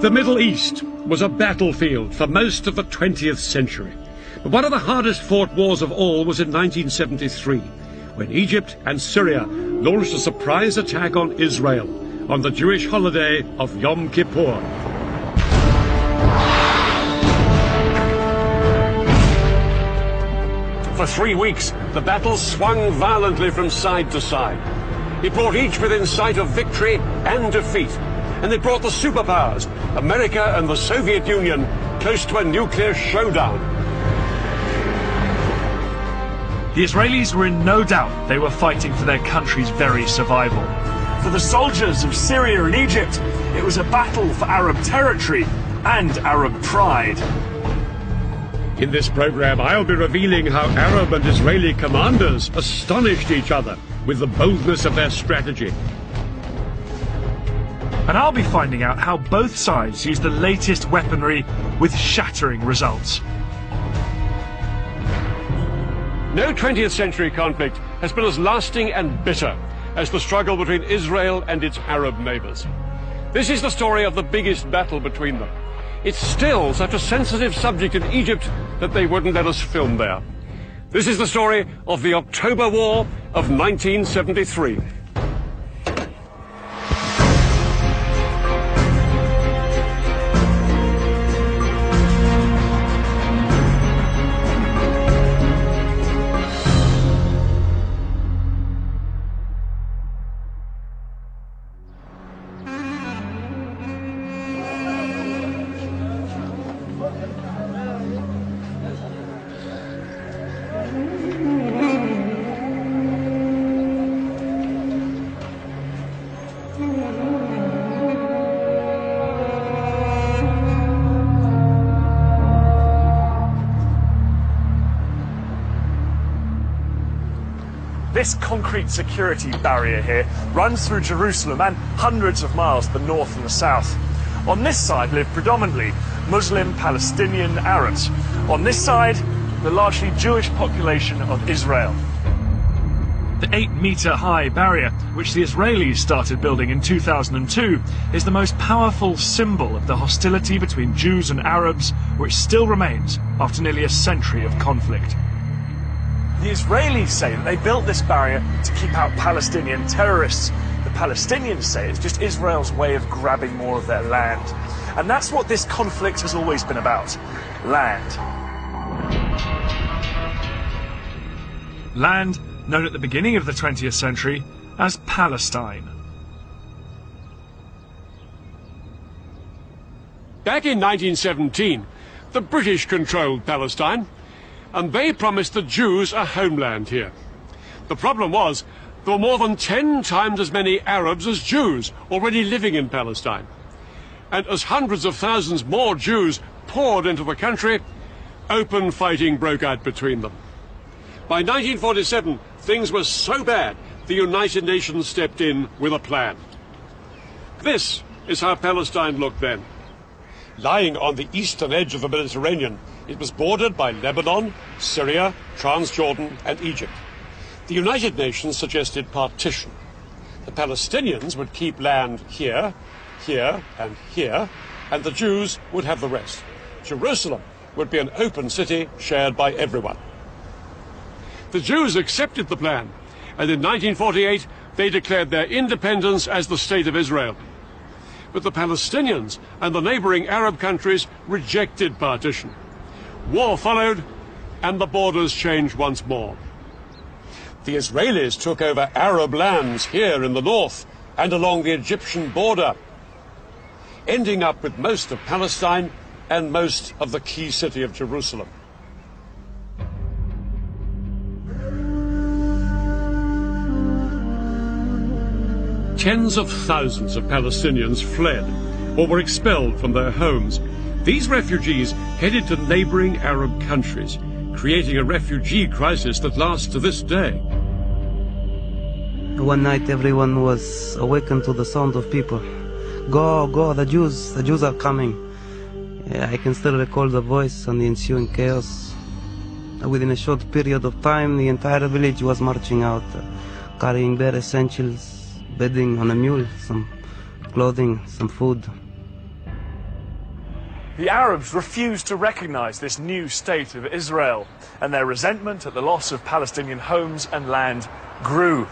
The Middle East was a battlefield for most of the 20th century. But one of the hardest fought wars of all was in 1973, when Egypt and Syria launched a surprise attack on Israel on the Jewish holiday of Yom Kippur. For three weeks, the battle swung violently from side to side. It brought each within sight of victory and defeat. And it brought the superpowers, America and the Soviet Union, close to a nuclear showdown. The Israelis were in no doubt they were fighting for their country's very survival. For the soldiers of Syria and Egypt, it was a battle for Arab territory and Arab pride. In this program, I'll be revealing how Arab and Israeli commanders astonished each other with the boldness of their strategy. And I'll be finding out how both sides use the latest weaponry with shattering results. No 20th century conflict has been as lasting and bitter as the struggle between Israel and its Arab neighbors. This is the story of the biggest battle between them. It's still such a sensitive subject in Egypt that they wouldn't let us film there. This is the story of the October War of 1973. This concrete security barrier here runs through Jerusalem and hundreds of miles to the north and the south. On this side live predominantly Muslim Palestinian Arabs. On this side, the largely Jewish population of Israel. The 8 metre high barrier, which the Israelis started building in 2002, is the most powerful symbol of the hostility between Jews and Arabs, which still remains after nearly a century of conflict. The Israelis say that they built this barrier to keep out Palestinian terrorists. The Palestinians say it's just Israel's way of grabbing more of their land. And that's what this conflict has always been about land. Land known at the beginning of the 20th century as Palestine. Back in 1917, the British controlled Palestine and they promised the Jews a homeland here. The problem was, there were more than ten times as many Arabs as Jews already living in Palestine. And as hundreds of thousands more Jews poured into the country, open fighting broke out between them. By 1947, things were so bad, the United Nations stepped in with a plan. This is how Palestine looked then. Lying on the eastern edge of the Mediterranean, it was bordered by Lebanon, Syria, Transjordan, and Egypt. The United Nations suggested partition. The Palestinians would keep land here, here, and here, and the Jews would have the rest. Jerusalem would be an open city shared by everyone. The Jews accepted the plan, and in 1948 they declared their independence as the State of Israel. But the Palestinians and the neighboring Arab countries rejected partition. War followed, and the borders changed once more. The Israelis took over Arab lands here in the north and along the Egyptian border, ending up with most of Palestine and most of the key city of Jerusalem. Tens of thousands of Palestinians fled or were expelled from their homes these refugees headed to neighboring Arab countries, creating a refugee crisis that lasts to this day. One night everyone was awakened to the sound of people. Go, go, the Jews, the Jews are coming. I can still recall the voice and the ensuing chaos. Within a short period of time, the entire village was marching out, carrying bare essentials, bedding on a mule, some clothing, some food. The Arabs refused to recognize this new state of Israel, and their resentment at the loss of Palestinian homes and land grew.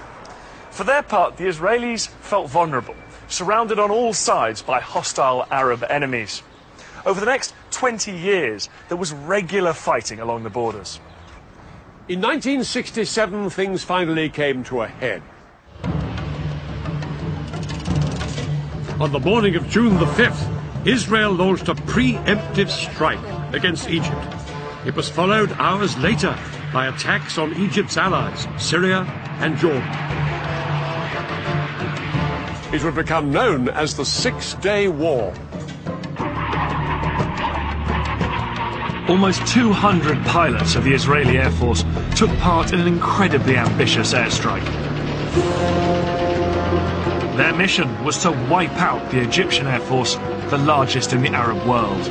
For their part, the Israelis felt vulnerable, surrounded on all sides by hostile Arab enemies. Over the next 20 years, there was regular fighting along the borders. In 1967, things finally came to a head. On the morning of June the 5th, Israel launched a preemptive strike against Egypt. It was followed hours later by attacks on Egypt's allies, Syria and Jordan. It would become known as the Six Day War. Almost 200 pilots of the Israeli Air Force took part in an incredibly ambitious airstrike. Their mission was to wipe out the Egyptian Air Force, the largest in the Arab world.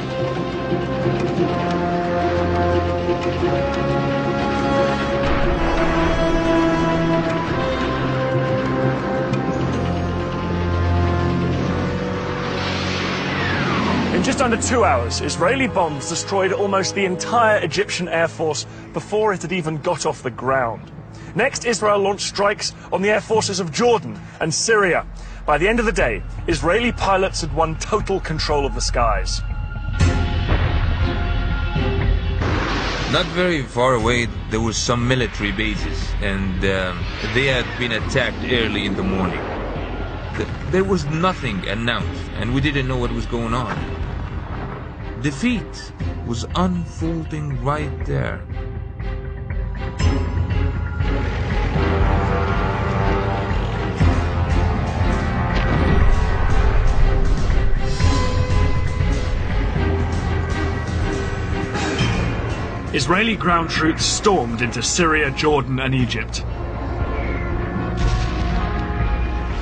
In just under two hours, Israeli bombs destroyed almost the entire Egyptian Air Force before it had even got off the ground. Next, Israel launched strikes on the air forces of Jordan and Syria. By the end of the day, Israeli pilots had won total control of the skies. Not very far away, there were some military bases, and um, they had been attacked early in the morning. There was nothing announced, and we didn't know what was going on. Defeat was unfolding right there. Israeli ground troops stormed into Syria, Jordan, and Egypt.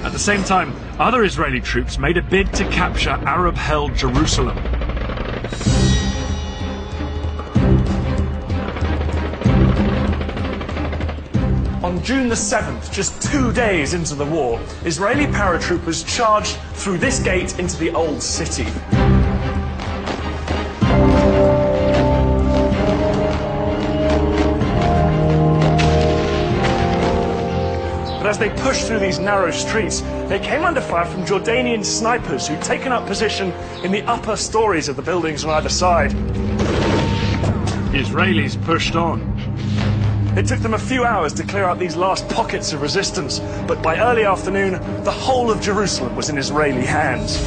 At the same time, other Israeli troops made a bid to capture Arab held Jerusalem. On June the 7th, just two days into the war, Israeli paratroopers charged through this gate into the old city. As they pushed through these narrow streets, they came under fire from Jordanian snipers who'd taken up position in the upper stories of the buildings on either side. The Israelis pushed on. It took them a few hours to clear out these last pockets of resistance, but by early afternoon, the whole of Jerusalem was in Israeli hands.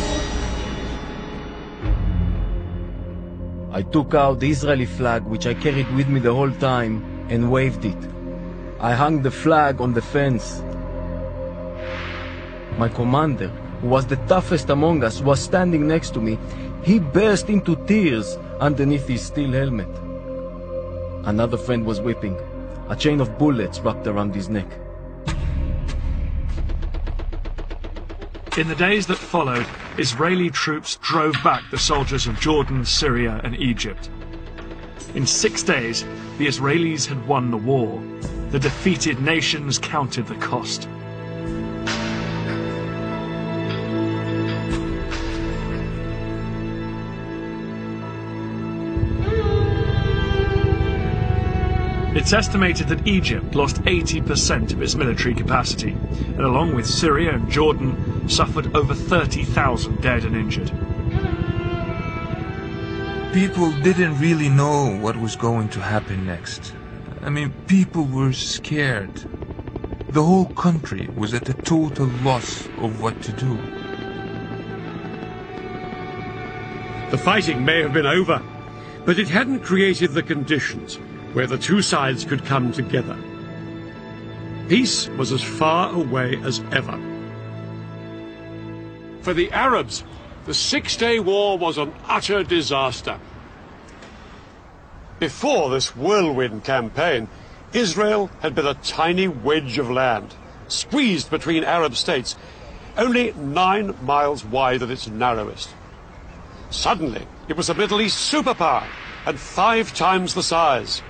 I took out the Israeli flag, which I carried with me the whole time, and waved it. I hung the flag on the fence. My commander, who was the toughest among us, was standing next to me. He burst into tears underneath his steel helmet. Another friend was weeping, a chain of bullets wrapped around his neck. In the days that followed, Israeli troops drove back the soldiers of Jordan, Syria, and Egypt. In six days, the Israelis had won the war. The defeated nations counted the cost. It's estimated that Egypt lost 80% of its military capacity, and along with Syria and Jordan, suffered over 30,000 dead and injured. People didn't really know what was going to happen next. I mean, people were scared. The whole country was at a total loss of what to do. The fighting may have been over, but it hadn't created the conditions where the two sides could come together. Peace was as far away as ever. For the Arabs, the Six Day War was an utter disaster. Before this whirlwind campaign, Israel had been a tiny wedge of land, squeezed between Arab states, only nine miles wide at its narrowest. Suddenly, it was a Middle East superpower and five times the size.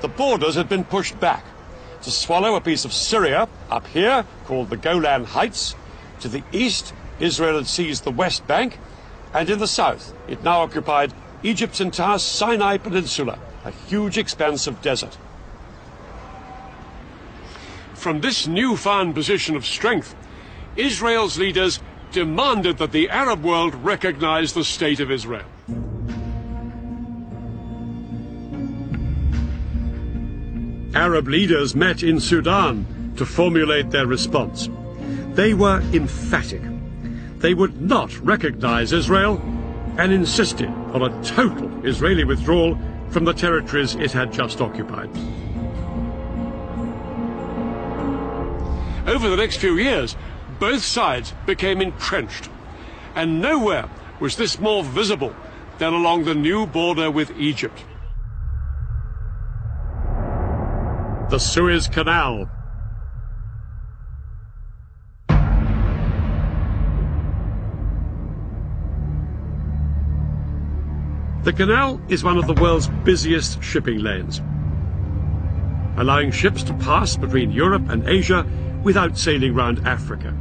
The borders had been pushed back to swallow a piece of Syria up here, called the Golan Heights. To the east, Israel had seized the West Bank, And in the south, it now occupied Egypt's entire Sinai Peninsula, a huge expanse of desert. From this newfound position of strength, Israel's leaders demanded that the Arab world recognize the State of Israel. Arab leaders met in Sudan to formulate their response. They were emphatic. They would not recognize Israel and insisted on a total Israeli withdrawal from the territories it had just occupied. Over the next few years, both sides became entrenched, and nowhere was this more visible than along the new border with Egypt. The Suez Canal The canal is one of the world's busiest shipping lanes, allowing ships to pass between Europe and Asia without sailing round Africa.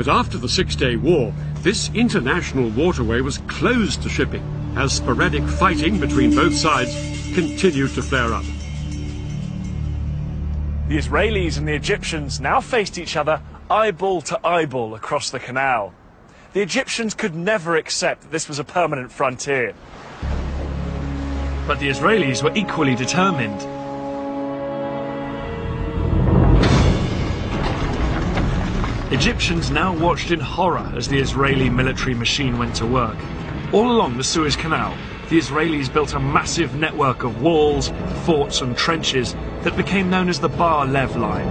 But after the Six-Day War, this international waterway was closed to shipping as sporadic fighting between both sides continued to flare up. The Israelis and the Egyptians now faced each other eyeball to eyeball across the canal. The Egyptians could never accept that this was a permanent frontier. But the Israelis were equally determined. Egyptians now watched in horror as the Israeli military machine went to work. All along the Suez Canal, the Israelis built a massive network of walls, forts and trenches that became known as the Bar Lev Line.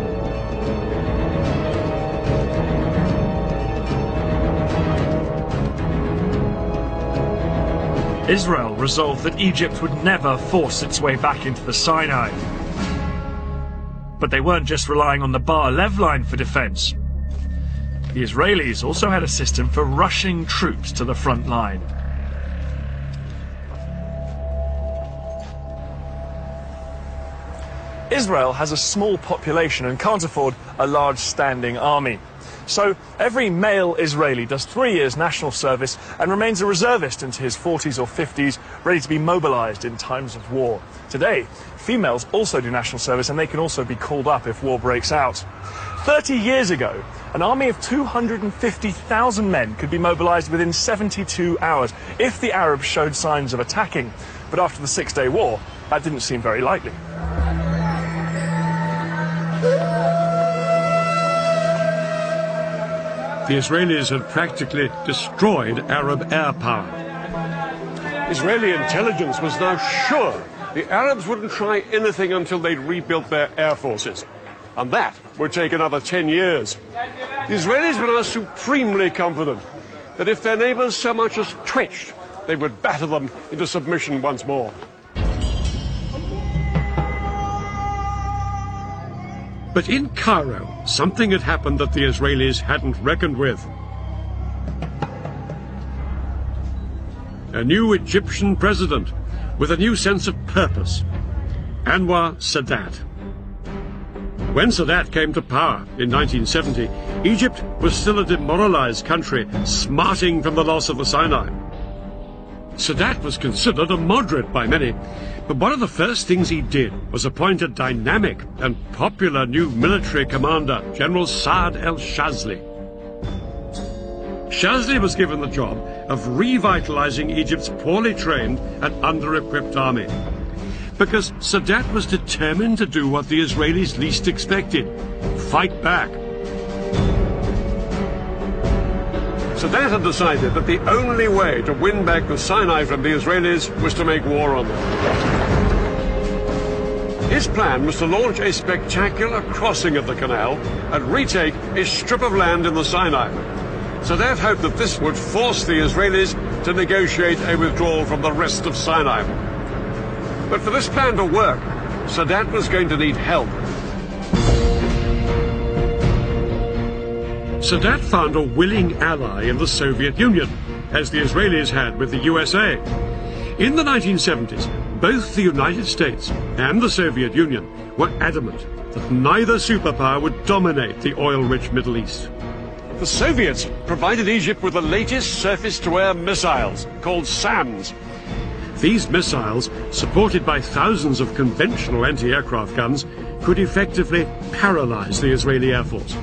Israel resolved that Egypt would never force its way back into the Sinai. But they weren't just relying on the Bar Lev line for defense. The Israelis also had a system for rushing troops to the front line. Israel has a small population and can't afford a large standing army. So every male Israeli does three years national service and remains a reservist into his 40s or 50s, ready to be mobilized in times of war. Today, females also do national service and they can also be called up if war breaks out. 30 years ago, an army of 250,000 men could be mobilized within 72 hours if the Arabs showed signs of attacking. But after the Six Day War, that didn't seem very likely. the Israelis had practically destroyed Arab air power. Israeli intelligence was now sure the Arabs wouldn't try anything until they'd rebuilt their air forces. And that would take another 10 years. The Israelis were supremely confident that if their neighbors so much as twitched, they would batter them into submission once more. But in Cairo, something had happened that the Israelis hadn't reckoned with. A new Egyptian president with a new sense of purpose, Anwar Sadat. When Sadat came to power in 1970, Egypt was still a demoralized country, smarting from the loss of the Sinai. Sadat was considered a moderate by many, but one of the first things he did was appoint a dynamic and popular new military commander, General Saad el-Shazli. Shazli was given the job of revitalizing Egypt's poorly trained and under-equipped army. Because Sadat was determined to do what the Israelis least expected, fight back. Sadat had decided that the only way to win back the Sinai from the Israelis was to make war on them. His plan was to launch a spectacular crossing of the canal and retake a strip of land in the Sinai. Sadat hoped that this would force the Israelis to negotiate a withdrawal from the rest of Sinai. But for this plan to work, Sadat was going to need help. Sadat found a willing ally in the Soviet Union, as the Israelis had with the USA. In the 1970s, both the United States and the Soviet Union were adamant that neither superpower would dominate the oil-rich Middle East. The Soviets provided Egypt with the latest surface-to-air missiles, called SAMs. These missiles, supported by thousands of conventional anti-aircraft guns, could effectively paralyze the Israeli Air Force.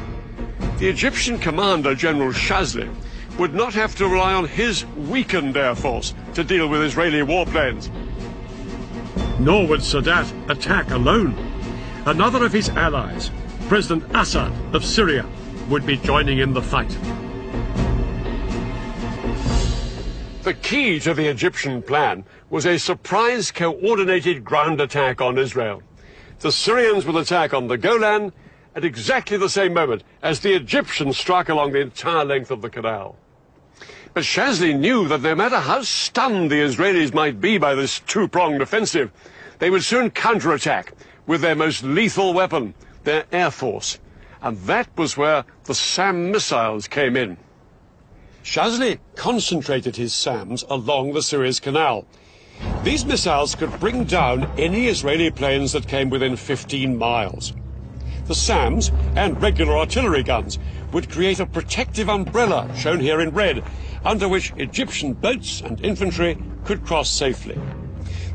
The Egyptian commander, General Shazli, would not have to rely on his weakened air force to deal with Israeli warplanes. Nor would Sadat attack alone. Another of his allies, President Assad of Syria, would be joining in the fight. The key to the Egyptian plan was a surprise coordinated ground attack on Israel. The Syrians would attack on the Golan at exactly the same moment as the Egyptians struck along the entire length of the canal. But Shazli knew that no matter how stunned the Israelis might be by this two-pronged offensive, they would soon counterattack with their most lethal weapon, their air force. And that was where the SAM missiles came in. Shazli concentrated his SAMs along the Suez Canal. These missiles could bring down any Israeli planes that came within 15 miles. The SAMs and regular artillery guns would create a protective umbrella, shown here in red, under which Egyptian boats and infantry could cross safely.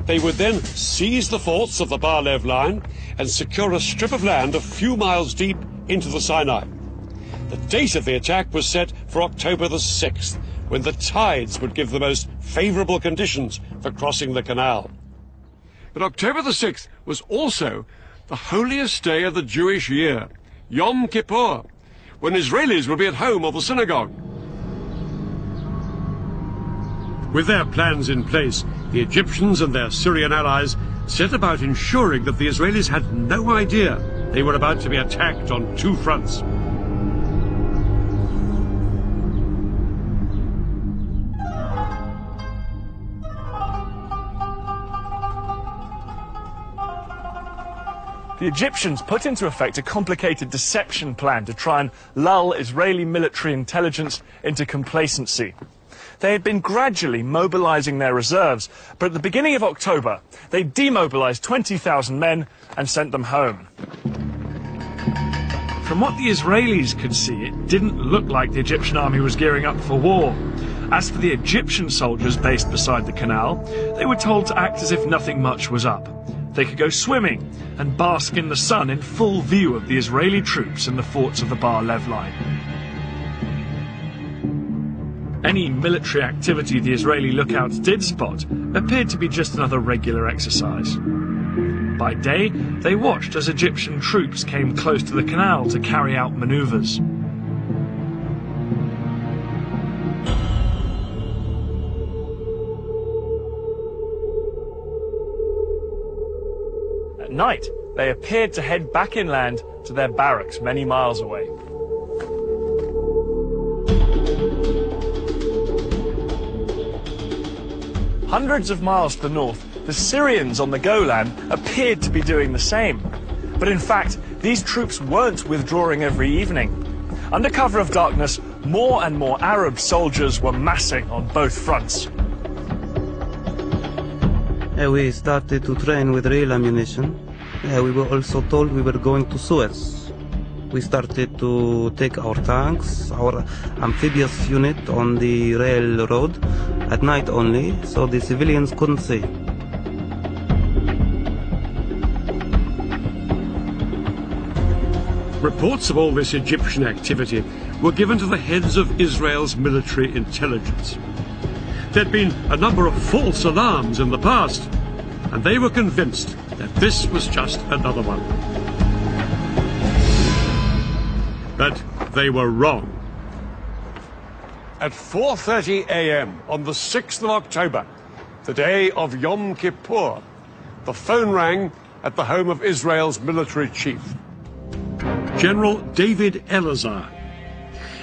They would then seize the forts of the Bar-Lev line and secure a strip of land a few miles deep into the Sinai. The date of the attack was set for October the 6th, when the tides would give the most favourable conditions for crossing the canal. But October the 6th was also the holiest day of the Jewish year, Yom Kippur, when Israelis would be at home or the synagogue. With their plans in place, the Egyptians and their Syrian allies set about ensuring that the Israelis had no idea they were about to be attacked on two fronts. The Egyptians put into effect a complicated deception plan to try and lull Israeli military intelligence into complacency. They had been gradually mobilizing their reserves, but at the beginning of October, they demobilized 20,000 men and sent them home. From what the Israelis could see, it didn't look like the Egyptian army was gearing up for war. As for the Egyptian soldiers based beside the canal, they were told to act as if nothing much was up. They could go swimming and bask in the sun in full view of the Israeli troops in the forts of the Bar Lev line. Any military activity the Israeli lookouts did spot appeared to be just another regular exercise. By day, they watched as Egyptian troops came close to the canal to carry out maneuvers. At night, they appeared to head back inland to their barracks many miles away. Hundreds of miles to the north, the Syrians on the Golan appeared to be doing the same. But in fact, these troops weren't withdrawing every evening. Under cover of darkness, more and more Arab soldiers were massing on both fronts. Uh, we started to train with real ammunition. Uh, we were also told we were going to Suez. We started to take our tanks, our amphibious unit on the railroad at night only, so the civilians couldn't see. Reports of all this Egyptian activity were given to the heads of Israel's military intelligence. There'd been a number of false alarms in the past, and they were convinced that this was just another one. But they were wrong. At 4.30 a.m. on the 6th of October, the day of Yom Kippur, the phone rang at the home of Israel's military chief. General David Elazar.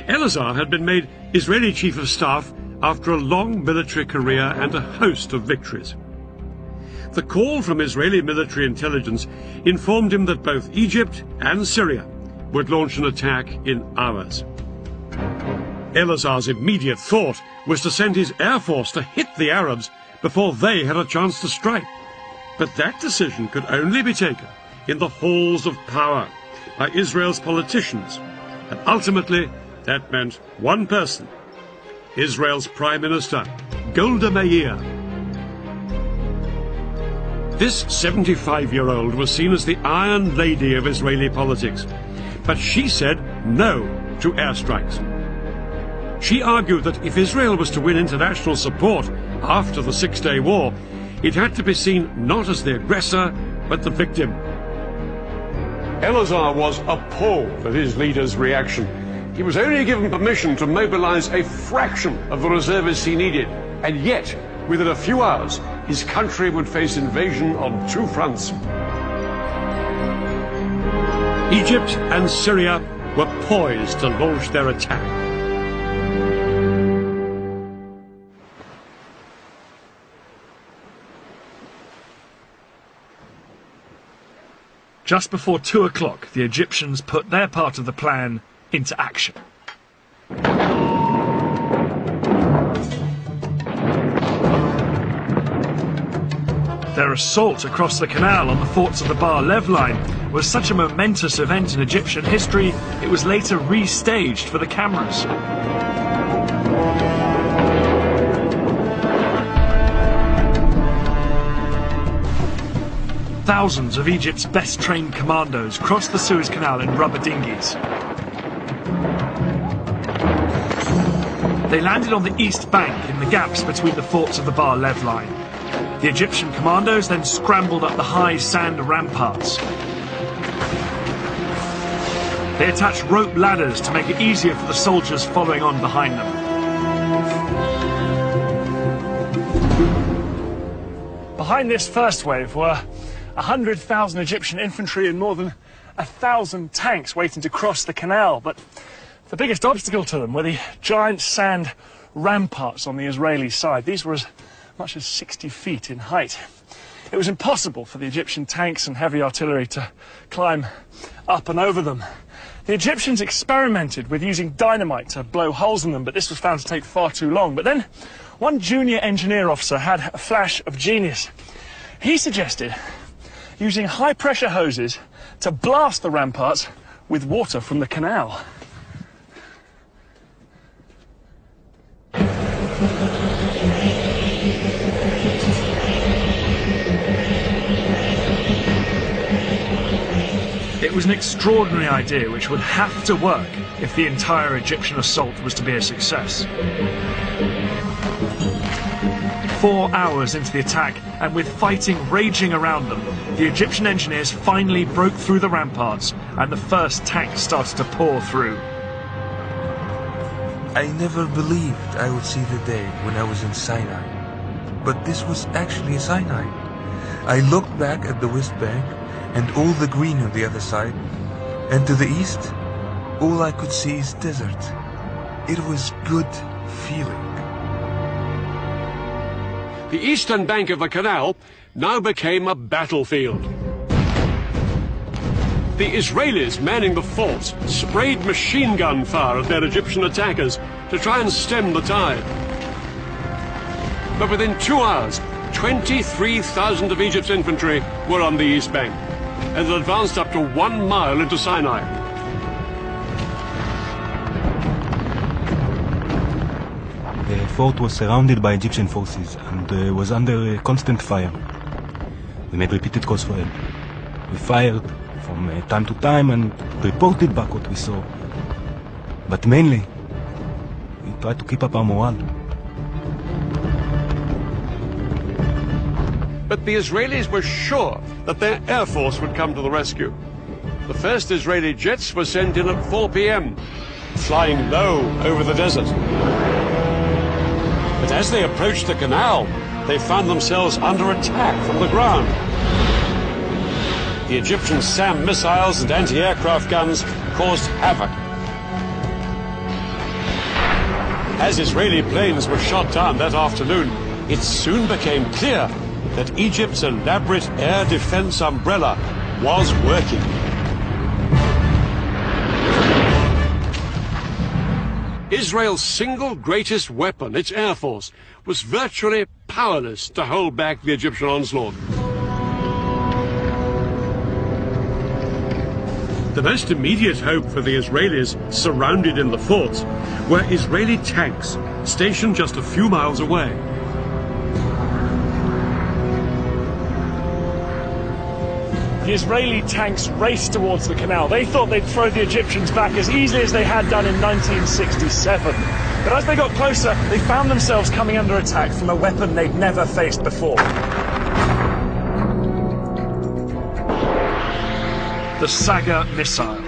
Elazar had been made Israeli Chief of Staff after a long military career and a host of victories. The call from Israeli military intelligence informed him that both Egypt and Syria would launch an attack in hours. Elazar's immediate thought was to send his air force to hit the Arabs before they had a chance to strike. But that decision could only be taken in the halls of power by Israel's politicians. And ultimately, that meant one person Israel's Prime Minister, Golda Meir. This 75 year old was seen as the Iron Lady of Israeli politics, but she said no to airstrikes. She argued that if Israel was to win international support after the Six Day War, it had to be seen not as the aggressor, but the victim. Elazar was appalled at his leader's reaction. He was only given permission to mobilize a fraction of the reservists he needed, and yet, within a few hours, his country would face invasion on two fronts. Egypt and Syria were poised to launch their attack. Just before two o'clock, the Egyptians put their part of the plan into action. Their assault across the canal on the forts of the Bar Lev line was such a momentous event in Egyptian history, it was later restaged for the cameras. Thousands of Egypt's best trained commandos crossed the Suez Canal in rubber dinghies. They landed on the east bank in the gaps between the forts of the Bar Lev line. The Egyptian commandos then scrambled up the high sand ramparts. They attached rope ladders to make it easier for the soldiers following on behind them. Behind this first wave were 100,000 Egyptian infantry and more than a thousand tanks waiting to cross the canal. But the biggest obstacle to them were the giant sand ramparts on the Israeli side. These were as much as 60 feet in height. It was impossible for the Egyptian tanks and heavy artillery to climb up and over them. The Egyptians experimented with using dynamite to blow holes in them, but this was found to take far too long. But then one junior engineer officer had a flash of genius. He suggested using high pressure hoses to blast the ramparts with water from the canal. It was an extraordinary idea which would have to work if the entire Egyptian assault was to be a success. Four hours into the attack, and with fighting raging around them, the Egyptian engineers finally broke through the ramparts, and the first tanks started to pour through. I never believed I would see the day when I was in Sinai. But this was actually Sinai. I looked back at the West Bank and all the green on the other side, and to the east, all I could see is desert. It was good feeling. The eastern bank of the canal now became a battlefield. The Israelis manning the fort sprayed machine gun fire at their Egyptian attackers to try and stem the tide. But within two hours, 23,000 of Egypt's infantry were on the east bank and had advanced up to one mile into Sinai. The fort was surrounded by Egyptian forces and uh, was under uh, constant fire. We made repeated calls for help. We fired from uh, time to time and reported back what we saw. But mainly, we tried to keep up our morale. But the Israelis were sure that their air force would come to the rescue. The first Israeli jets were sent in at 4 p.m., flying low over the desert. But as they approached the canal, they found themselves under attack from the ground. The Egyptian SAM missiles and anti-aircraft guns caused havoc. As Israeli planes were shot down that afternoon, it soon became clear that Egypt's elaborate air defense umbrella was working. Israel's single greatest weapon, its air force, was virtually powerless to hold back the Egyptian onslaught. The most immediate hope for the Israelis surrounded in the forts were Israeli tanks stationed just a few miles away. The Israeli tanks raced towards the canal. They thought they'd throw the Egyptians back as easily as they had done in 1967. But as they got closer, they found themselves coming under attack from a weapon they'd never faced before. The Sagger missile.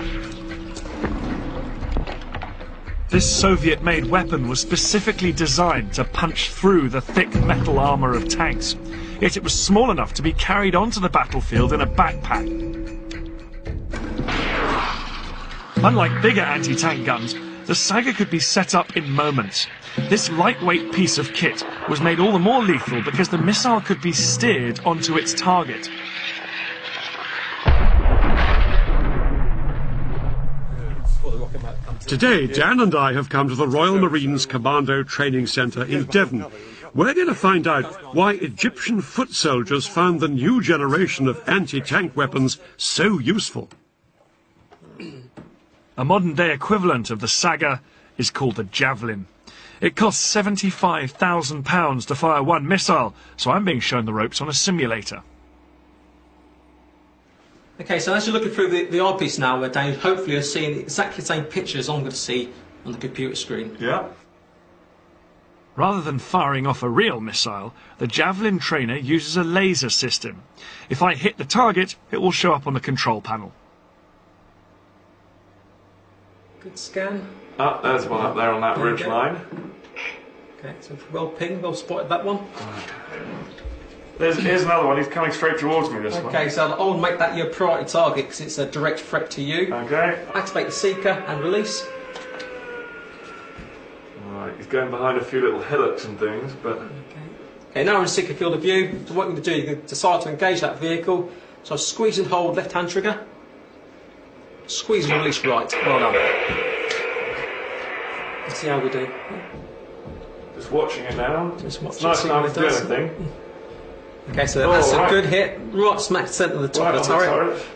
This Soviet made weapon was specifically designed to punch through the thick metal armour of tanks. Yet it was small enough to be carried onto the battlefield in a backpack. Unlike bigger anti tank guns, the Sagger could be set up in moments. This lightweight piece of kit was made all the more lethal because the missile could be steered onto its target. Today, Dan and I have come to the Royal Marines Commando Training Centre in Devon. We're going to find out why Egyptian foot soldiers found the new generation of anti-tank weapons so useful. A modern day equivalent of the Sagger is called the Javelin. It costs £75,000 to fire one missile, so I'm being shown the ropes on a simulator. Okay, so as you're looking through the, the eyepiece now, uh, Dave, hopefully you're seeing exactly the same pictures I'm going to see on the computer screen. Yeah. Rather than firing off a real missile, the Javelin trainer uses a laser system. If I hit the target, it will show up on the control panel. Good scan. Oh, there's one up there on that There ridge line. Okay, so well pinged, well spotted that one. There's, here's another one. He's coming straight towards me, this Okay, so I'll make that your priority target because it's a direct threat to you. Okay. Activate the seeker and release. Right, he's going behind a few little hillocks and things, but... Okay, okay now we're in seeker field of view. So what going to do, you can decide to engage that vehicle. So squeeze and hold left hand trigger. Squeeze and release right. Well done. Let's see how we do. Just watching it now. Just watch it's it, nice now to do anything. Okay, so Oh, that's a right. good hit. Right smack centre of the top Right of on the the turret. turret.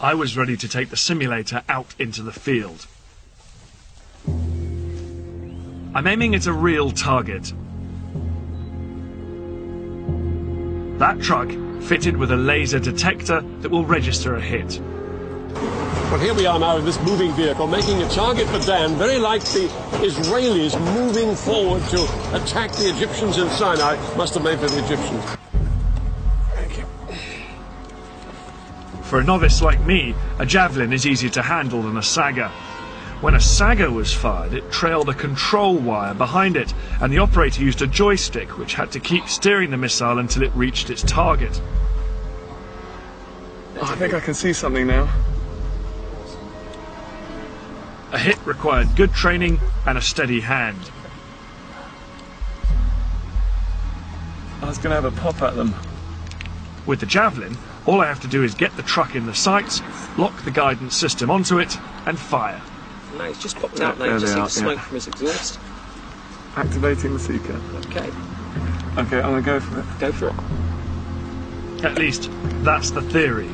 I was ready to take the simulator out into the field. I'm aiming at a real target. That truck fitted with a laser detector that will register a hit. Well, here we are now in this moving vehicle, making a target for Dan, very like the Israelis moving forward to attack the Egyptians in Sinai. Must have made for the Egyptians. Thank you. For a novice like me, a javelin is easier to handle than a sagger. When a sagger was fired, it trailed a control wire behind it, and the operator used a joystick which had to keep steering the missile until it reached its target. I think I can see something now. A hit required good training and a steady hand. I was going to have a pop at them. With the javelin, all I have to do is get the truck in the sights, lock the guidance system onto it, and fire. No, he's just popped out now. There You just see are, the smoke yeah. from his exhaust. Activating the seeker. Okay, Okay, I'm going to go for it. go for it. At least, that's the theory.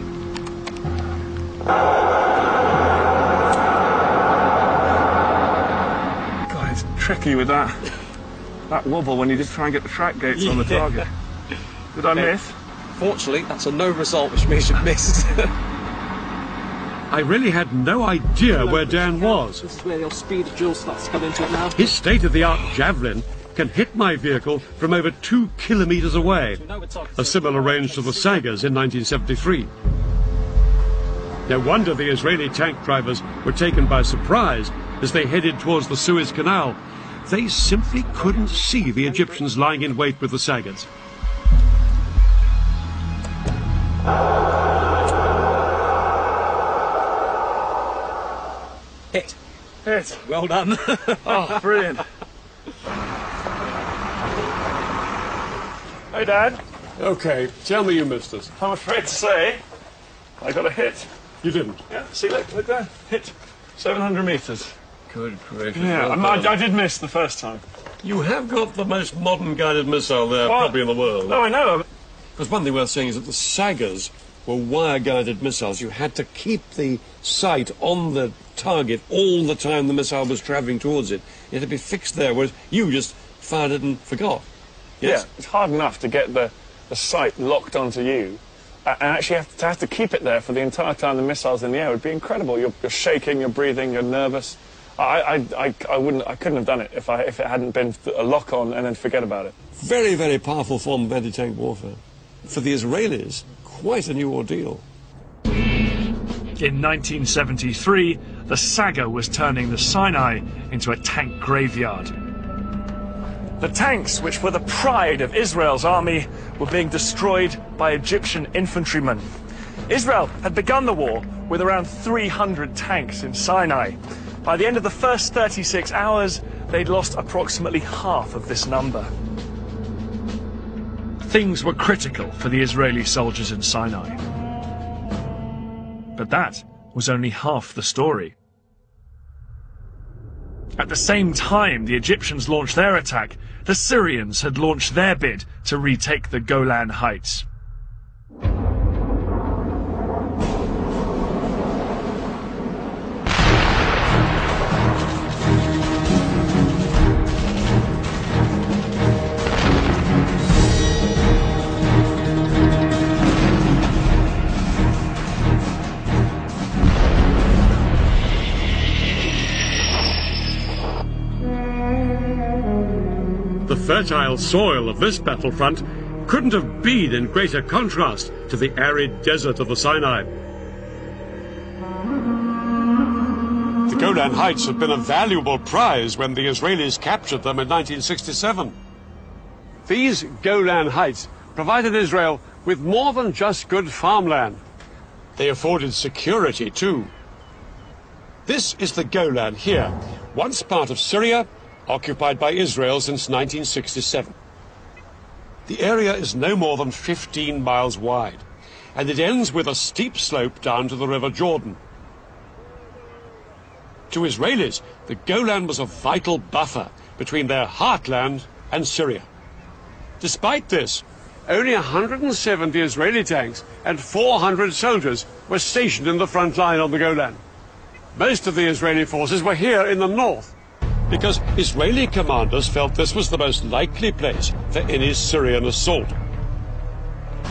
God, it's tricky with that. That wobble when you just try and get the track gates on the target. Did I miss? Fortunately, that's a no result, which means you've missed. I really had no idea where Dan was. This is where your speed of duel starts to come into it now. His state-of-the-art javelin can hit my vehicle from over two kilometers away, a similar range to the Saggers in 1973. No wonder the Israeli tank drivers were taken by surprise as they headed towards the Suez Canal. They simply couldn't see the Egyptians lying in wait with the Saggers. Hit. Hit. Well done. Oh, brilliant. hey, Dad. Okay, tell me you missed us. I'm afraid to say, I got a hit. You didn't. Yeah, see, look, look there. Hit. 700 metres. Good gracious. Yeah, well I. I did miss the first time. You have got the most modern guided missile there, Well, probably in the world. No, I know. Because one thing worth saying is that the Saggers were wire-guided missiles. You had to keep the sight on the target all the time the missile was travelling towards it. It had to be fixed there, whereas you just fired it and forgot. Yes? Yeah, it's hard enough to get the, the sight locked onto you. uh, And actually have to, to have to keep it there for the entire time the missile's in the air would be incredible. You're, you're shaking, you're breathing, you're nervous. I, I, I, I wouldn't, I couldn't have done it if I, if it hadn't been a lock on and then forget about it. Very, very powerful form of anti-tank warfare. For the Israelis, quite a new ordeal. In 1973, the Sagger was turning the Sinai into a tank graveyard. The tanks, which were the pride of Israel's army, were being destroyed by Egyptian infantrymen. Israel had begun the war with around 300 tanks in Sinai. By the end of the first 36 hours, they'd lost approximately half of this number. Things were critical for the Israeli soldiers in Sinai. But that was only half the story. At the same time the Egyptians launched their attack, the Syrians had launched their bid to retake the Golan Heights. Fertile soil of this battlefront couldn't have been in greater contrast to the arid desert of the Sinai. The Golan Heights had been a valuable prize when the Israelis captured them in 1967. These Golan Heights provided Israel with more than just good farmland. They afforded security too. This is the Golan here, once part of Syria, occupied by Israel since 1967. The area is no more than 15 miles wide, and it ends with a steep slope down to the River Jordan. To Israelis, the Golan was a vital buffer between their heartland and Syria. Despite this, only 170 Israeli tanks and 400 soldiers were stationed in the front line on the Golan. Most of the Israeli forces were here in the north, because Israeli commanders felt this was the most likely place for any Syrian assault.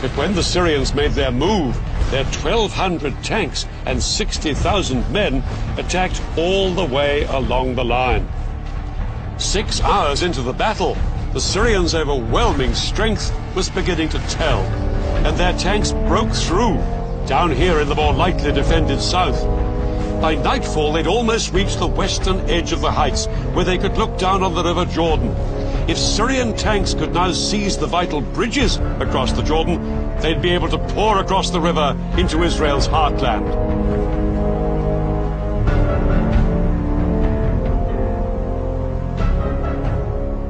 But when the Syrians made their move, their 1,200 tanks and 60,000 men attacked all the way along the line. Six hours into the battle, the Syrians' overwhelming strength was beginning to tell, and their tanks broke through down here in the more lightly defended south. By nightfall, they'd almost reached the western edge of the heights, where they could look down on the River Jordan. If Syrian tanks could now seize the vital bridges across the Jordan, they'd be able to pour across the river into Israel's heartland.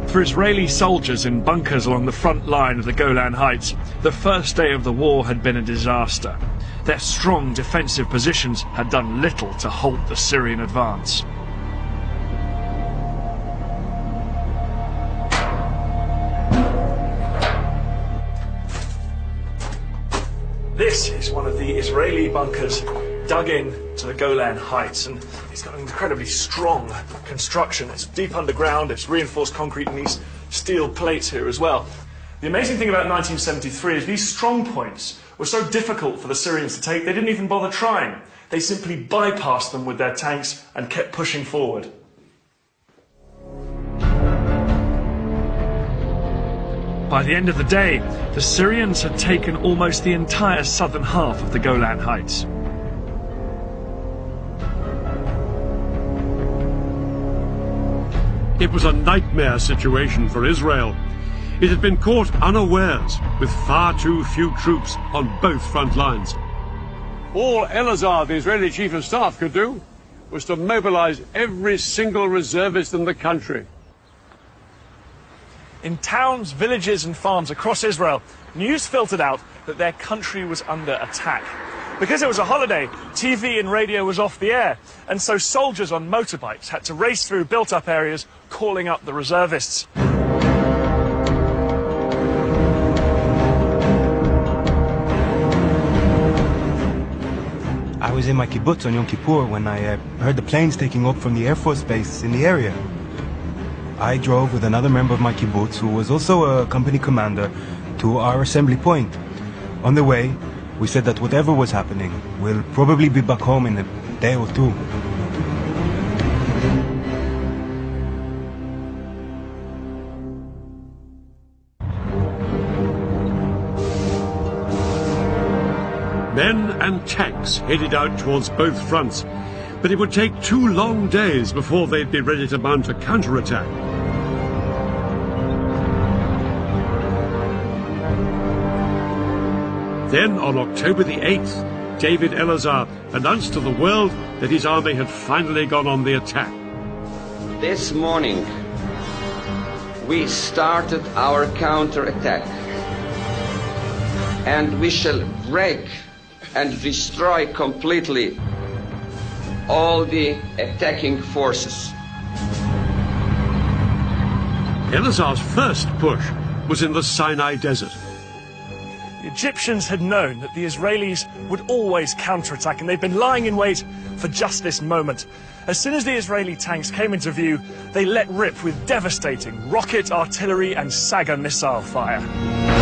For Israeli soldiers in bunkers along the front line of the Golan Heights, the first day of the war had been a disaster. Their strong defensive positions had done little to halt the Syrian advance. This is one of the Israeli bunkers dug in to the Golan Heights, and it's got an incredibly strong construction. It's deep underground, it's reinforced concrete, and these steel plates here as well. The amazing thing about 1973 is these strong points were so difficult for the Syrians to take, they didn't even bother trying. They simply bypassed them with their tanks and kept pushing forward. By the end of the day, the Syrians had taken almost the entire southern half of the Golan Heights. It was a nightmare situation for Israel. It had been caught unawares with far too few troops on both front lines. All Elazar, the Israeli chief of staff, could do was to mobilize every single reservist in the country. In towns, villages, and farms across Israel, news filtered out that their country was under attack. Because it was a holiday, TV and radio was off the air, and so soldiers on motorbikes had to race through built up areas calling up the reservists. In my kibbutz on Yom Kippur when I uh, heard the planes taking off from the Air Force Base in the area. I drove with another member of my kibbutz, who was also a company commander, to our assembly point. On the way, we said that whatever was happening, we'll probably be back home in a day or two. And tanks headed out towards both fronts, but it would take two long days before they'd be ready to mount a counterattack. Then, on October the 8th, David Elazar announced to the world that his army had finally gone on the attack. This morning, we started our counterattack, and we shall break and destroy completely all the attacking forces. Elazar's first push was in the Sinai Desert. The Egyptians had known that the Israelis would always counterattack, and they've been lying in wait for just this moment. As soon as the Israeli tanks came into view, they let rip with devastating rocket, artillery, and Sagger missile fire.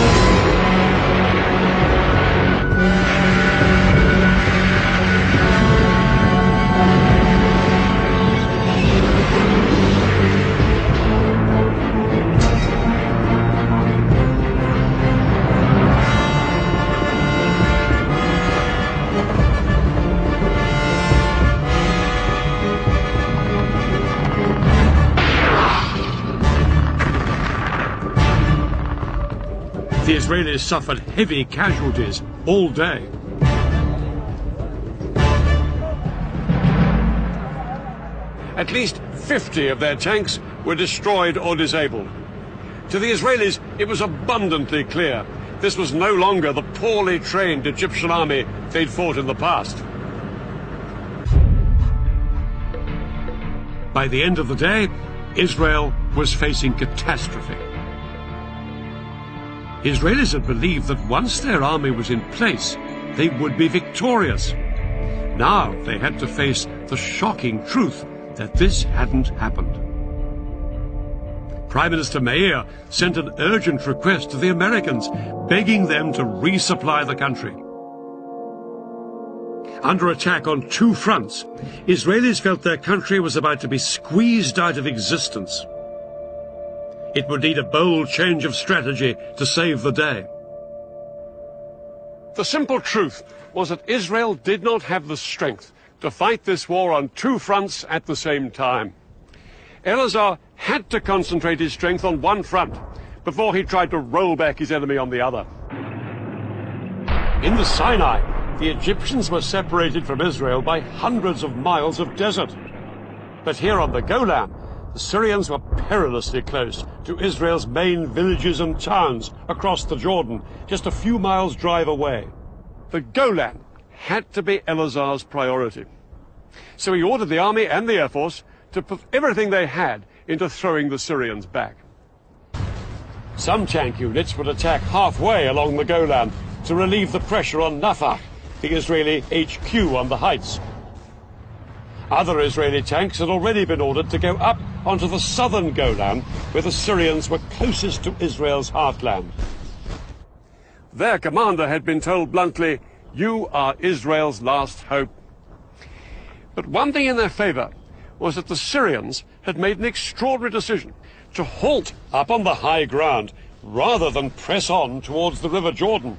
Israelis suffered heavy casualties all day. At least 50 of their tanks were destroyed or disabled. To the Israelis, it was abundantly clear this was no longer the poorly trained Egyptian army they'd fought in the past. By the end of the day, Israel was facing catastrophe. Israelis had believed that once their army was in place, they would be victorious. Now they had to face the shocking truth that this hadn't happened. Prime Minister Meir sent an urgent request to the Americans, begging them to resupply the country. Under attack on two fronts, Israelis felt their country was about to be squeezed out of existence. It would need a bold change of strategy to save the day. The simple truth was that Israel did not have the strength to fight this war on two fronts at the same time. Elazar had to concentrate his strength on one front before he tried to roll back his enemy on the other. In the Sinai, the Egyptians were separated from Israel by hundreds of miles of desert. But here on the Golan, the Syrians were perilously close to Israel's main villages and towns across the Jordan, just a few miles' drive away. The Golan had to be Elazar's priority. So he ordered the army and the air force to put everything they had into throwing the Syrians back. Some tank units would attack halfway along the Golan to relieve the pressure on Nafach, the Israeli HQ on the heights. Other Israeli tanks had already been ordered to go up onto the southern Golan, where the Syrians were closest to Israel's heartland. Their commander had been told bluntly, You are Israel's last hope. But one thing in their favor was that the Syrians had made an extraordinary decision to halt up on the high ground rather than press on towards the River Jordan.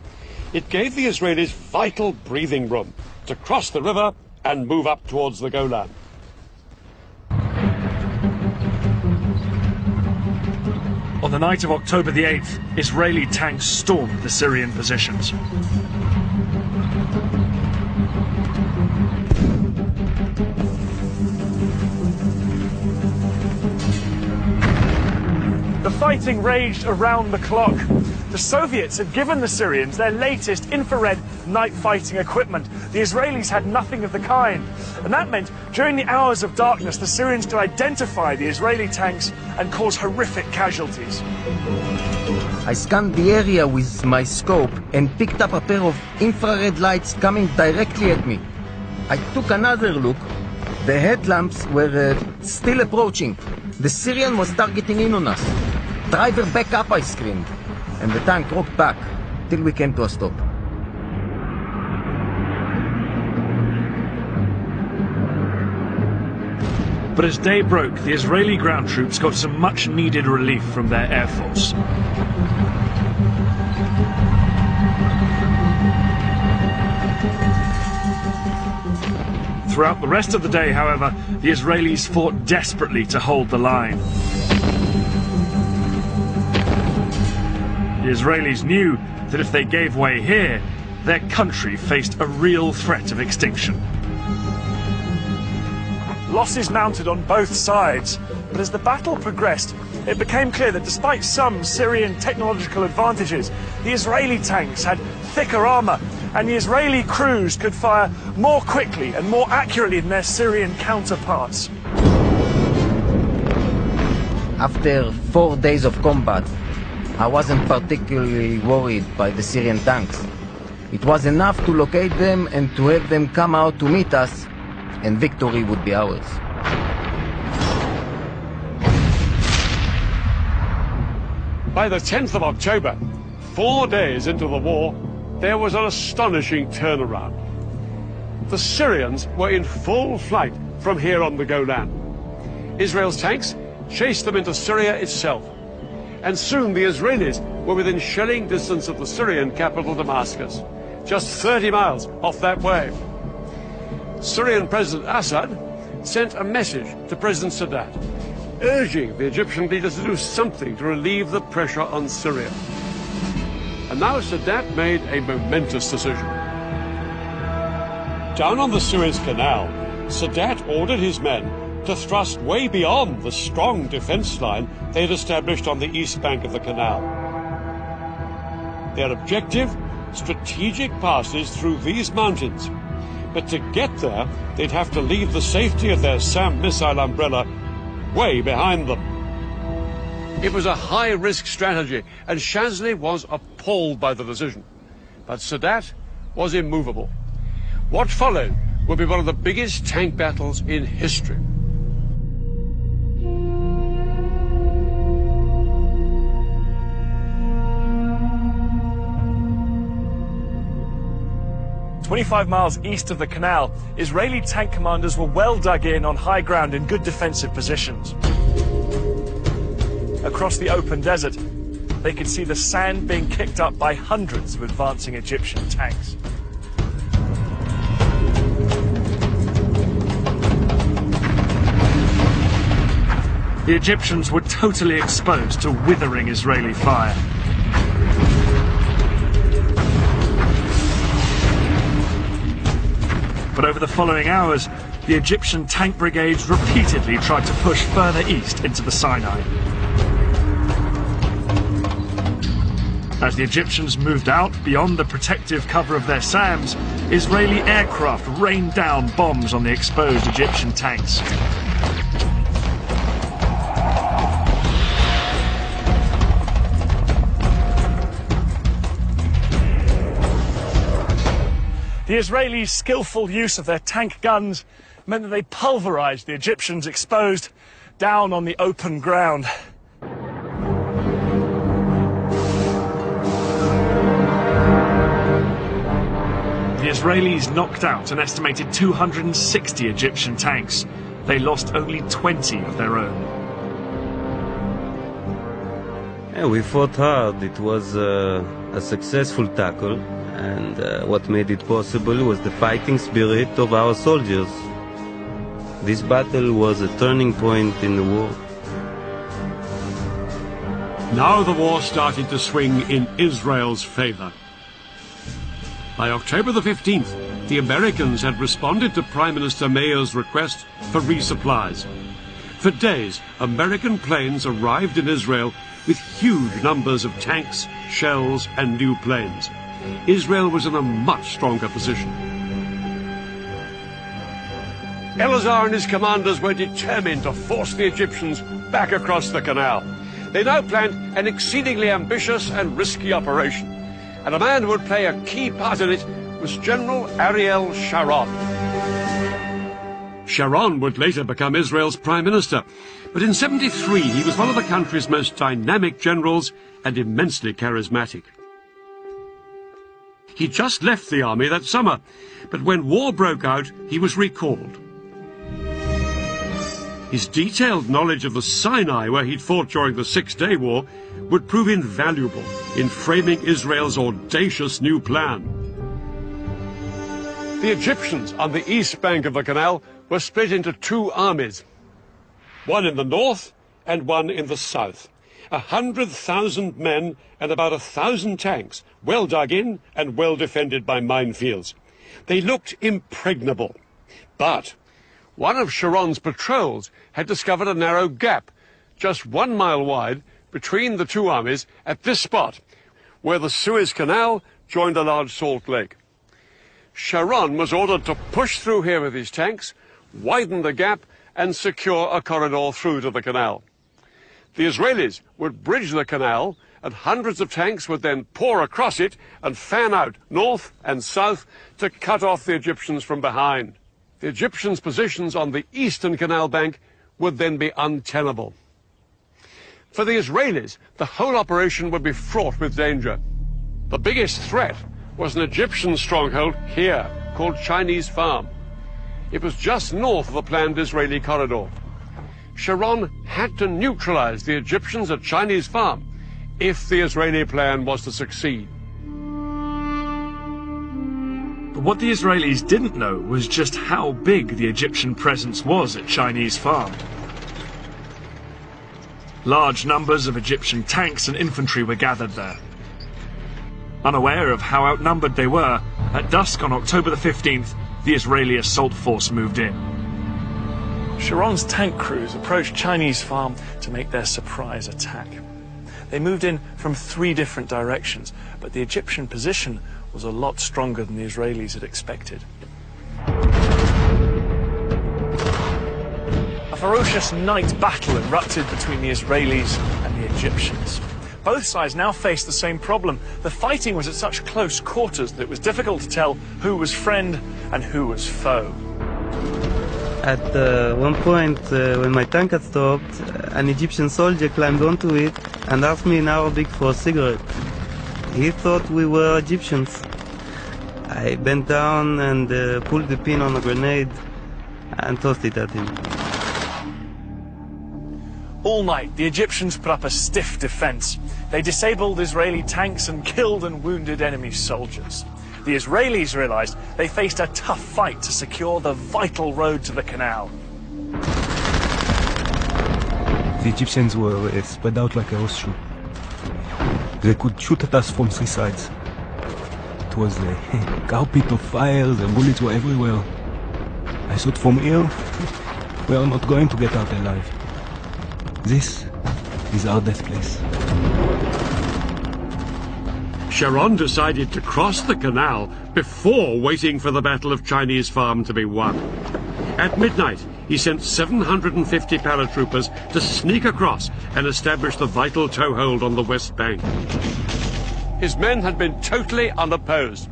It gave the Israelis vital breathing room to cross the river and move up towards the Golan. On the night of October the 8th, Israeli tanks stormed the Syrian positions. The fighting raged around the clock. The Soviets had given the Syrians their latest infrared night fighting equipment. The Israelis had nothing of the kind. And that meant during the hours of darkness, the Syrians could identify the Israeli tanks and cause horrific casualties. I scanned the area with my scope and picked up a pair of infrared lights coming directly at me. I took another look. The headlamps were uh, still approaching. The Syrian was targeting in on us. Driver back up, I screamed. And the tank rocked back till we came to a stop. But as day broke, the Israeli ground troops got some much needed relief from their air force. Throughout the rest of the day, however, the Israelis fought desperately to hold the line. The Israelis knew that if they gave way here, their country faced a real threat of extinction. Losses mounted on both sides, but as the battle progressed, it became clear that despite some Syrian technological advantages, the Israeli tanks had thicker armour and the Israeli crews could fire more quickly and more accurately than their Syrian counterparts. After four days of combat, I wasn't particularly worried by the Syrian tanks. It was enough to locate them and to have them come out to meet us, and victory would be ours. By the 10th of October, four days into the war, there was an astonishing turnaround. The Syrians were in full flight from here on the Golan. Israel's tanks chased them into Syria itself. And soon the Israelis were within shelling distance of the Syrian capital Damascus, just 30 miles off that way. Syrian President Assad sent a message to President Sadat, urging the Egyptian leader to do something to relieve the pressure on Syria. And now Sadat made a momentous decision. Down on the Suez Canal, Sadat ordered his men to thrust way beyond the strong defense line they'd established on the east bank of the canal. Their objective? Strategic passes through these mountains. But to get there, they'd have to leave the safety of their SAM missile umbrella way behind them. It was a high-risk strategy, and Shazli was appalled by the decision. But Sadat was immovable. What followed would be one of the biggest tank battles in history. Twenty-five miles east of the canal, Israeli tank commanders were well dug in on high ground in good defensive positions. Across the open desert, they could see the sand being kicked up by hundreds of advancing Egyptian tanks. The Egyptians were totally exposed to withering Israeli fire. But over the following hours, the Egyptian tank brigades repeatedly tried to push further east into the Sinai. As the Egyptians moved out beyond the protective cover of their SAMs, Israeli aircraft rained down bombs on the exposed Egyptian tanks. The Israelis' skillful use of their tank guns meant that they pulverized the Egyptians exposed down on the open ground. The Israelis knocked out an estimated 260 Egyptian tanks. They lost only 20 of their own. Yeah, we fought hard. It was uh, a successful tackle, and uh, what made it possible was the fighting spirit of our soldiers. This battle was a turning point in the war. Now the war started to swing in Israel's favor. By October the 15th, the Americans had responded to Prime Minister Meir's request for resupplies. For days, American planes arrived in Israel with huge numbers of tanks, shells, and new planes. Israel was in a much stronger position. Elazar and his commanders were determined to force the Egyptians back across the canal. They now planned an exceedingly ambitious and risky operation, and a man who would play a key part in it was General Ariel Sharon. Sharon would later become Israel's prime minister, but in 73 he was one of the country's most dynamic generals and immensely charismatic. He just left the army that summer, but when war broke out, he was recalled. His detailed knowledge of the Sinai, where he'd fought during the Six Day War, would prove invaluable in framing Israel's audacious new plan. The Egyptians on the east bank of the canal were split into two armies, one in the north and one in the south. A hundred thousand men and about a thousand tanks, well dug in and well defended by minefields. They looked impregnable. But one of Sharon's patrols had discovered a narrow gap, just one mile wide, between the two armies at this spot, where the Suez Canal joined a large salt lake. Sharon was ordered to push through here with his tanks, widen the gap, and secure a corridor through to the canal. The Israelis would bridge the canal, and hundreds of tanks would then pour across it and fan out north and south to cut off the Egyptians from behind. The Egyptians' positions on the eastern canal bank would then be untenable. For the Israelis, the whole operation would be fraught with danger. The biggest threat was an Egyptian stronghold here called Chinese Farm. It was just north of the planned Israeli corridor. Sharon had to neutralize the Egyptians at Chinese Farm if the Israeli plan was to succeed. But what the Israelis didn't know was just how big the Egyptian presence was at Chinese Farm. Large numbers of Egyptian tanks and infantry were gathered there. Unaware of how outnumbered they were, at dusk on October the 15th, the Israeli assault force moved in. Sharon's tank crews approached Chinese Farm to make their surprise attack. They moved in from three different directions, but the Egyptian position was a lot stronger than the Israelis had expected. A ferocious night battle erupted between the Israelis and the Egyptians. Both sides now faced the same problem. The fighting was at such close quarters that it was difficult to tell who was friend and who was foe. At uh, one point, uh, when my tank had stopped, an Egyptian soldier climbed onto it and asked me in Arabic for a cigarette. He thought we were Egyptians. I bent down and uh, pulled the pin on a grenade and tossed it at him. All night, the Egyptians put up a stiff defense. They disabled Israeli tanks and killed and wounded enemy soldiers. The Israelis realized they faced a tough fight to secure the vital road to the canal. The Egyptians were uh, spread out like a horseshoe. They could shoot at us from three sides. It was a carpet of fire, the bullets were everywhere. I thought from here, we are not going to get out alive. This is our death place. Sharon decided to cross the canal before waiting for the Battle of Chinese Farm to be won. At midnight, he sent 750 paratroopers to sneak across and establish the vital toehold on the west bank. His men had been totally unopposed.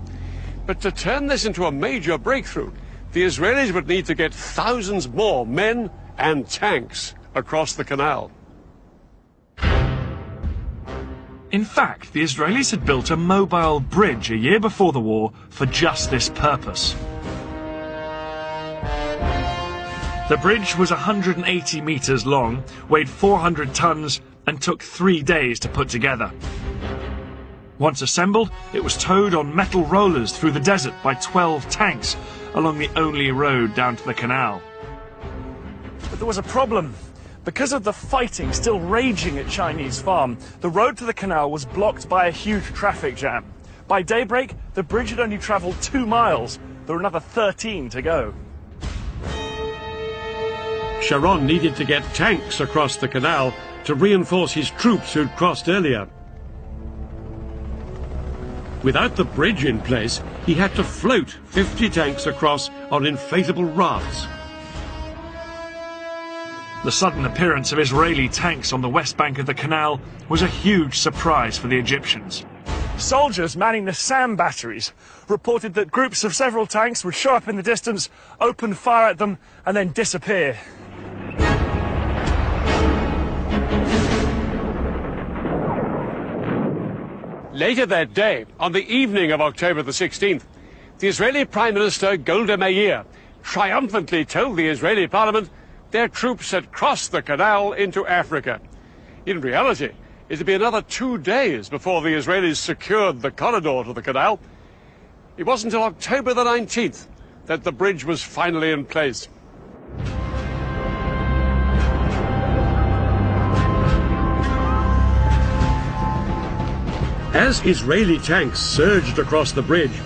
But to turn this into a major breakthrough, the Israelis would need to get thousands more men and tanks across the canal. In fact, the Israelis had built a mobile bridge a year before the war for just this purpose. The bridge was 180 meters long, weighed 400 tons, and took three days to put together. Once assembled, it was towed on metal rollers through the desert by 12 tanks along the only road down to the canal. But there was a problem. Because of the fighting still raging at Chinese Farm, the road to the canal was blocked by a huge traffic jam. By daybreak, the bridge had only travelled two miles. There were another 13 to go. Sharon needed to get tanks across the canal to reinforce his troops who'd crossed earlier. Without the bridge in place, he had to float 50 tanks across on inflatable rafts. The sudden appearance of Israeli tanks on the west bank of the canal was a huge surprise for the Egyptians. Soldiers manning the SAM batteries reported that groups of several tanks would show up in the distance, open fire at them, and then disappear. Later that day, on the evening of October the 16th, the Israeli Prime Minister Golda Meir triumphantly told the Israeli parliament their troops had crossed the canal into Africa. In reality, it would be another two days before the Israelis secured the corridor to the canal. It wasn't until October the 19th that the bridge was finally in place. As Israeli tanks surged across the bridge,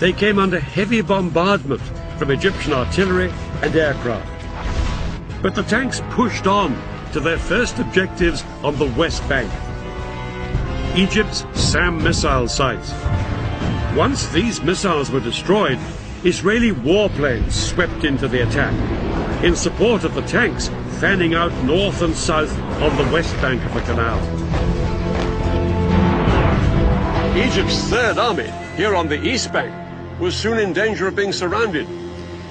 they came under heavy bombardment from Egyptian artillery and aircraft. But the tanks pushed on to their first objectives on the West Bank. Egypt's SAM missile sites. Once these missiles were destroyed, Israeli warplanes swept into the attack in support of the tanks fanning out north and south on the west bank of the canal. Egypt's Third Army, here on the east bank, was soon in danger of being surrounded.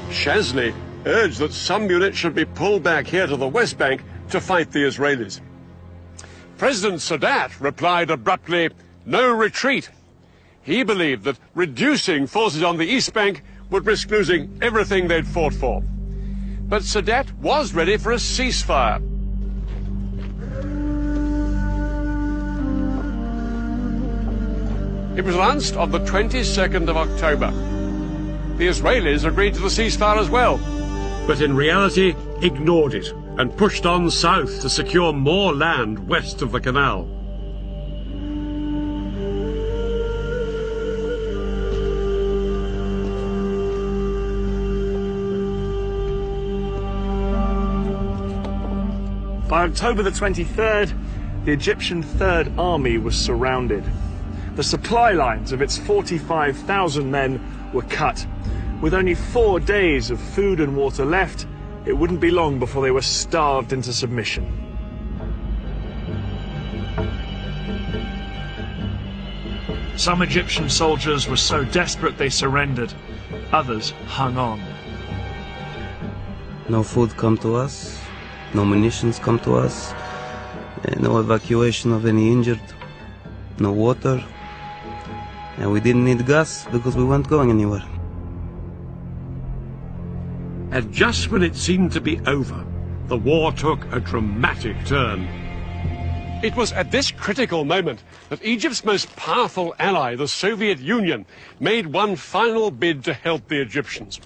Shazli urged that some units should be pulled back here to the west bank to fight the Israelis. President Sadat replied abruptly, no retreat. He believed that reducing forces on the East Bank would risk losing everything they'd fought for. But Sadat was ready for a ceasefire. It was announced on the 22nd of October. The Israelis agreed to the ceasefire as well, but in reality ignored it and pushed on south to secure more land west of the canal. By October the 23rd, the Egyptian Third Army was surrounded. The supply lines of its 45,000 men were cut. With only four days of food and water left, it wouldn't be long before they were starved into submission. Some Egyptian soldiers were so desperate they surrendered. Others hung on. No food come to us, no munitions come to us, eh, no evacuation of any injured, no water, and we didn't need gas because we weren't going anywhere. And just when it seemed to be over, the war took a dramatic turn. It was at this critical moment that Egypt's most powerful ally, the Soviet Union, made one final bid to help the Egyptians.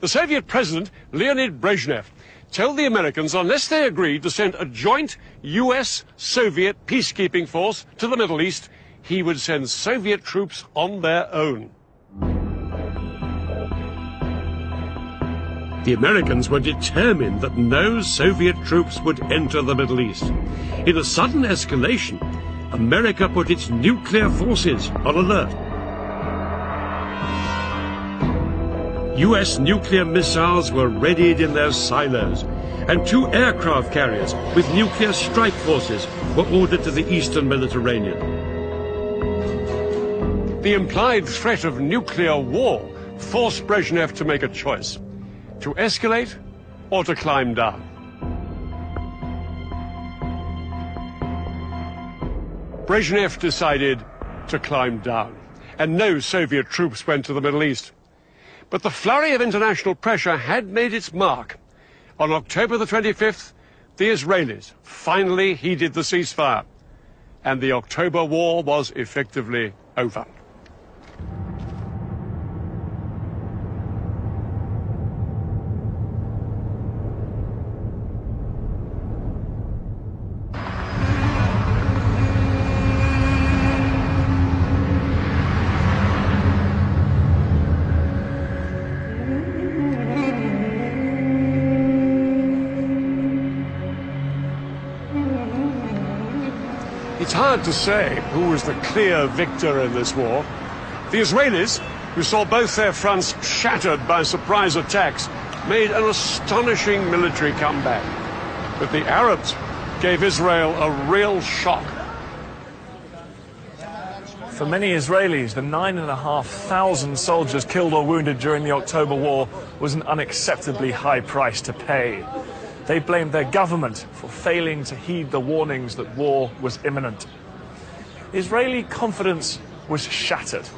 The Soviet president, Leonid Brezhnev, told the Americans unless they agreed to send a joint US-Soviet peacekeeping force to the Middle East, he would send Soviet troops on their own. The Americans were determined that no Soviet troops would enter the Middle East. In a sudden escalation, America put its nuclear forces on alert. US nuclear missiles were readied in their silos, and two aircraft carriers with nuclear strike forces were ordered to the eastern Mediterranean. The implied threat of nuclear war forced Brezhnev to make a choice to escalate or to climb down. Brezhnev decided to climb down, and no Soviet troops went to the Middle East. But the flurry of international pressure had made its mark. On October the 25th, the Israelis finally heeded the ceasefire, and the October War was effectively over. Hard to say who was the clear victor in this war. The Israelis, who saw both their fronts shattered by surprise attacks, made an astonishing military comeback. But the Arabs gave Israel a real shock. For many Israelis, the nine and a half thousand soldiers killed or wounded during the October War was an unacceptably high price to pay. They blamed their government for failing to heed the warnings that war was imminent. Israeli confidence was shattered.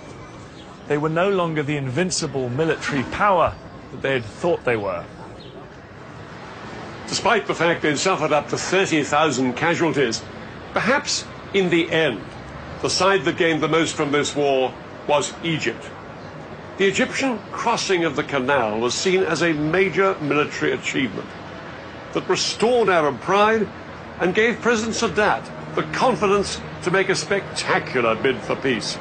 They were no longer the invincible military power that they had thought they were. Despite the fact they'd suffered up to 30,000 casualties, perhaps in the end, the side that gained the most from this war was Egypt. The Egyptian crossing of the canal was seen as a major military achievement that restored Arab pride and gave President Sadat the confidence to make a spectacular bid for peace.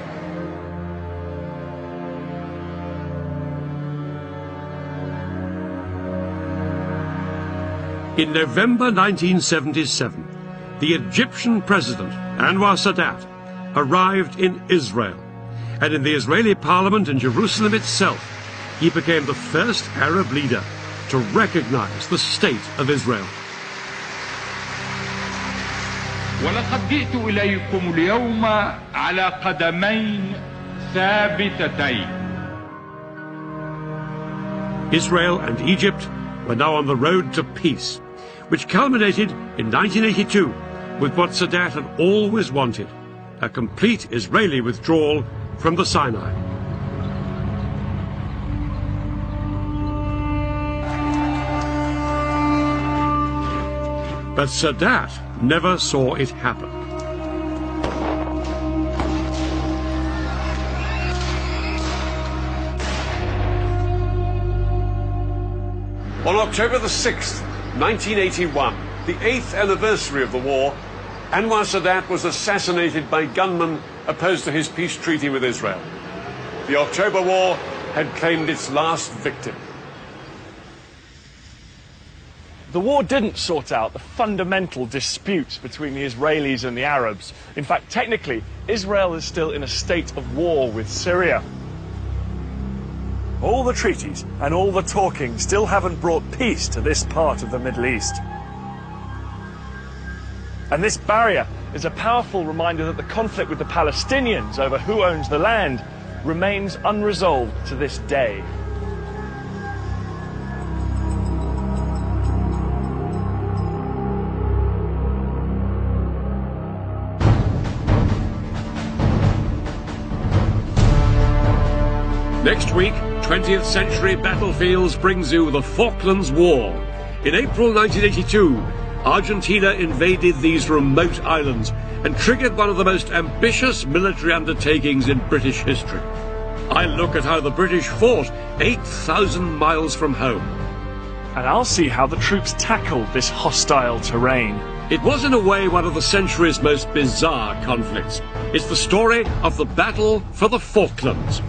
In November 1977, the Egyptian president, Anwar Sadat, arrived in Israel. And in the Israeli parliament in Jerusalem itself, he became the first Arab leader to recognize the state of Israel. ولقد جئت إليكم اليوم على قدمين ثابتتين Israel and Egypt were now on the road to peace, which culminated in 1982 with what Sadat had always wanted a complete Israeli withdrawal from the Sinai. But Sadat never saw it happen. On October the 6th, 1981, the eighth anniversary of the war, Anwar Sadat was assassinated by gunmen opposed to his peace treaty with Israel. The October War had claimed its last victim. The war didn't sort out the fundamental disputes between the Israelis and the Arabs. In fact, technically, Israel is still in a state of war with Syria. All the treaties and all the talking still haven't brought peace to this part of the Middle East. And this barrier is a powerful reminder that the conflict with the Palestinians over who owns the land remains unresolved to this day. Next week, 20th century battlefields brings you the Falklands War. In April 1982, Argentina invaded these remote islands and triggered one of the most ambitious military undertakings in British history. I look at how the British fought 8,000 miles from home. And I'll see how the troops tackled this hostile terrain. It was, in a way, one of the century's most bizarre conflicts. It's the story of the battle for the Falklands.